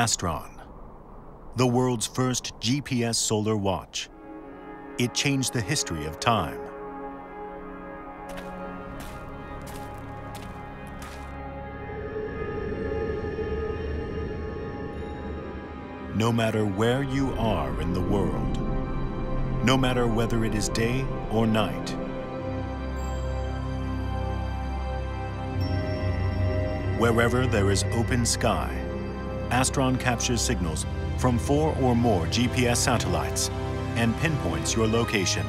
Astron, the world's first GPS solar watch. It changed the history of time. No matter where you are in the world, no matter whether it is day or night, wherever there is open sky, Astron captures signals from four or more GPS satellites and pinpoints your location.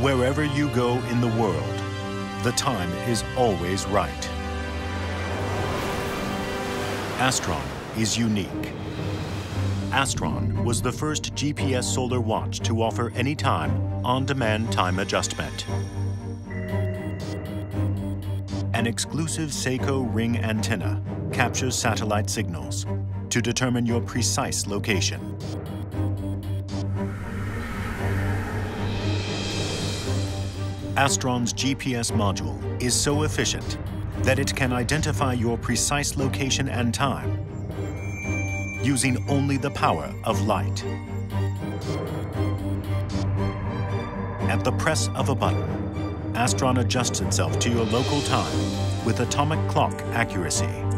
Wherever you go in the world, the time is always right. Astron is unique. Astron was the first GPS solar watch to offer anytime, on-demand time adjustment. An exclusive Seiko ring antenna captures satellite signals to determine your precise location. Astron's GPS module is so efficient that it can identify your precise location and time using only the power of light. At the press of a button, Astron adjusts itself to your local time with atomic clock accuracy.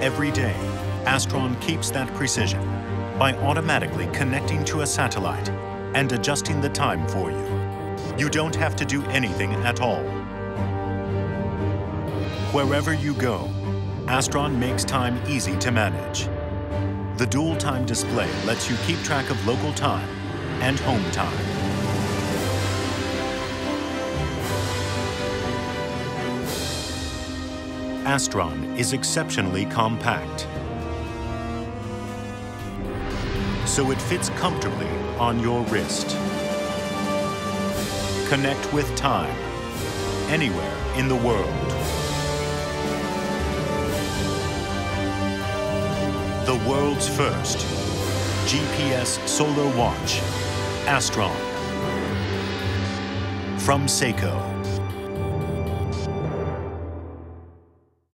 Every day, Astron keeps that precision by automatically connecting to a satellite and adjusting the time for you. You don't have to do anything at all. Wherever you go, Astron makes time easy to manage. The dual time display lets you keep track of local time and home time. Astron is exceptionally compact, so it fits comfortably on your wrist. Connect with time, anywhere in the world. The world's first GPS solar watch, Astron. From Seiko.